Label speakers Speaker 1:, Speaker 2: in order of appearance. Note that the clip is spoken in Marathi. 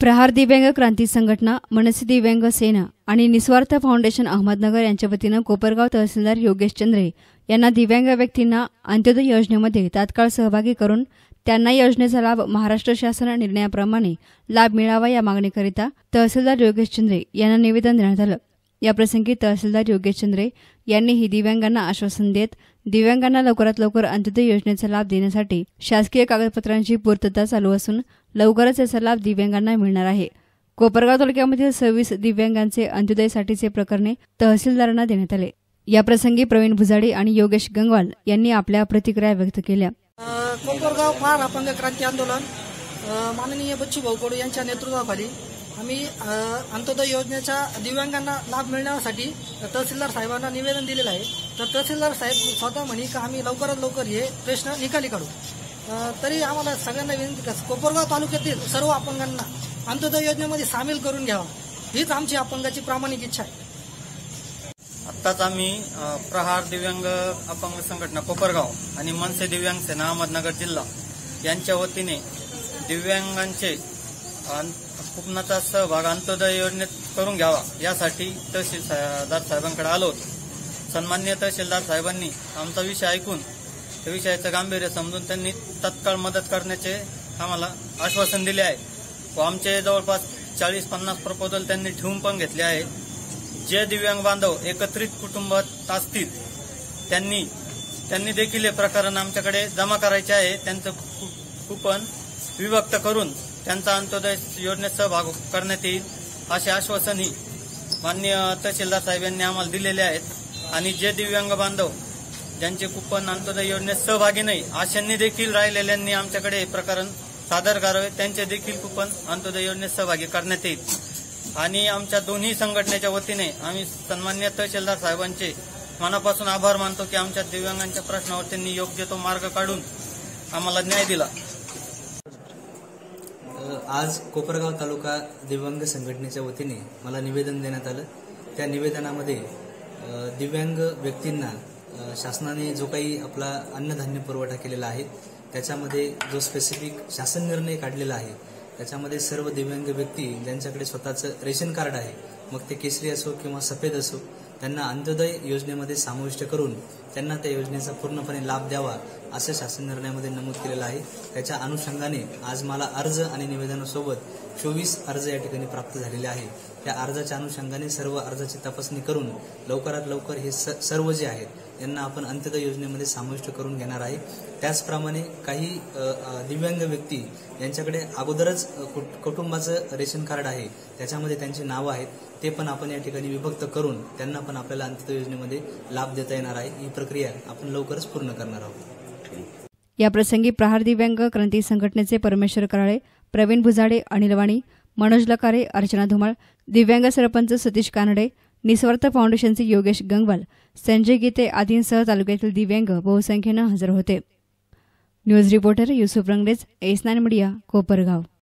Speaker 1: प्रहार दिव्यांग क्रांती संघटना मनसे दिव्यांग सेना आणि निस्वार्थ फाउंडेशन अहमदनगर यांच्या वतीनं कोपरगाव तहसीलदार योगेश चंद्रे यांना दिव्यांग व्यक्तींना अंत्योदय योजनेमध्ये तात्काळ सहभागी करून त्यांना योजनेचा लाभ महाराष्ट्र शासन निर्णयाप्रमाणे लाभ मिळावा या मागणीकरिता तहसीलदार योगेश चंद्रे यांना निवेदन देण्यात आलं. याप्रसंगी तहसीलदार योगेश चंद्रे यांनी ही दिव्यांगांना आश्वासन देत दिव्यांगांना लवकरात लवकर अंत्योदय योजनेचा लाभ देण्यासाठी शासकीय कागदपत्रांची पूर्तता चालू असून लवकरच याचा लाभ दिव्यांगांना मिळणार आहे. कोपरगाव तालुक्यामधील सव्वीस दिव्यांगांचे अंत्योदयसाठीचे प्रकरणे तहसीलदारांना देण्यात आले. याप्रसंगी प्रवीण भुजाडी आणि योगेश गंगवाल यांनी आपल्या प्रतिक्रिया व्यक्त केल्या.
Speaker 2: कोपरगाव फार अपंग क्रांती आंदोलन. माननीय माननीय बच्चूभाऊ कडू यांच्या नेतृत्वाखाली आम्ही अंत्योदय योजनेच्या दिव्यांगांना लाभ मिळण्यासाठी तहसीलदार साहेबांना निवेदन दिलेलं आहे. तर तहसीलदार साहेब स्वतः म्हणे का आम्ही लवकरात लवकर हे प्रश्न निकाली काढू. तरी आम्हाला सगळ्यांना विनंती कर कोपरगाव तालुक्यातील सर्व अपंगांना अंत्योदय योजनेमध्ये सामील करून घ्यावा. हीच आमची अपंगाची प्रामाणिक इच्छा आहे.
Speaker 3: आत्ताच आम्ही प्रहार दिव्यांग अपंग संघटना कोपरगाव आणि मनसे दिव्यांग सेना अहमदनगर जिल्हा यांच्या वतीने दिव्यांगांचे कुपनाचा सहभाग अंत्योदय योजनेत करून घ्यावा. यासाठी तहसीलदार साहेबांकडे आलो होतो. सन्मान्य तहसीलदार साहेबांनी आमचा विषय ऐकून त्या विषयाचं गांभीर्य समजून त्यांनी तत्काळ मदत करण्याचे आम्हाला आश्वासन दिले आहे. व आमचे जवळपास चाळीस पन्नास प्रपोजल त्यांनी ठेवून पण घेतले आहे. जे दिव्यांग बांधव एकत्रित कुटुंबात असतील त्यांनी त्यांनी देखील हे प्रकरण आमच्याकडे जमा करायचे आहे. त्यांचं कुपन विभक्त करून त्यांचा अंत्योदय योजनेत सहभाग करण्यात येईल असे आश्वासनही माननीय तहसीलदार साहेब यांनी आम्हाला दिलेले आहेत. आणि जे दिव्यांग बांधव ज्यांचे कुपन अंत्योदय योजनेत सहभागी नाही अशांनी देखील राहिलेल्यांनी आमच्याकडे हे प्रकरण सादर करावे. त्यांचे देखील कुपन अंत्योदय योजनेत सहभागी करण्यात येईल. आणि आमच्या दोन्ही संघटनेच्या वतीने आम्ही सन्मान्य तहसीलदार साहेबांचे मनापासून आभार मानतो की आमच्या दिव्यांगांच्या प्रश्नावर त्यांनी योग्य तो मार्ग काढून आम्हाला न्याय दिला.
Speaker 4: आज कोपरगाव तालुका दिव्यांग संघटनेच्या वतीने मला निवेदन देण्यात आलं. त्या निवेदनामध्ये दिव्यांग व्यक्तींना शासनाने जो काही आपला अन्नधान्य पुरवठा केलेला आहे त्याच्यामध्ये जो स्पेसिफिक शासन निर्णय काढलेला आहे त्याच्यामध्ये सर्व दिव्यांग व्यक्ती ज्यांच्याकडे स्वतःचं रेशन कार्ड आहे मग ते केसरी असो किंवा सफेद असो त्यांना अंत्योदय योजनेमध्ये समाविष्ट करून त्यांना त्या योजनेचा पूर्णपणे लाभ द्यावा असं शासन निर्णयामध्ये नमूद केलेलं आहे. त्याच्या अनुषंगाने आज मला अर्ज आणि निवेदनासोबत चोवीस अर्ज या ठिकाणी प्राप्त झालेले आहे. त्या अर्जाच्या अनुषंगाने सर्व अर्जाची तपासणी करून लवकरात लवकर हे स- सर्व जे आहेत यांना आपण अंत्योदय योजनेमध्ये समाविष्ट करून घेणार आहे. त्याचप्रमाणे काही दिव्यांग व्यक्ती यांच्याकडे अगोदरच कुटुंबाचं रेशन कार्ड आहे त्याच्यामध्ये त्यांची नावं आहेत ते पण आपण या ठिकाणी विभक्त करून त्यांना पण आपल्याला अंत्योदय योजनेमध्ये लाभ देता येणार आहे. ही प्रक्रिया आपण लवकरच पूर्ण करणार आहोत.
Speaker 1: याप्रसंगी प्रहार दिव्यांग क्रांती संघटनेचे परमेश्वर कराळे प्रवीण भुजाडे अनिल वाणी मनोज लकारे अर्चना धुमाळ दिव्यांग सरपंच सतीश कानडे निस्वार्थ फाउंडेशनचे योगेश गंगवाल संजय गीते आदींसह तालुक्यातील दिव्यांग बहुसंख्येनं हजर होते. News reporter Yusuf Rangrez S nine media Kopargaon.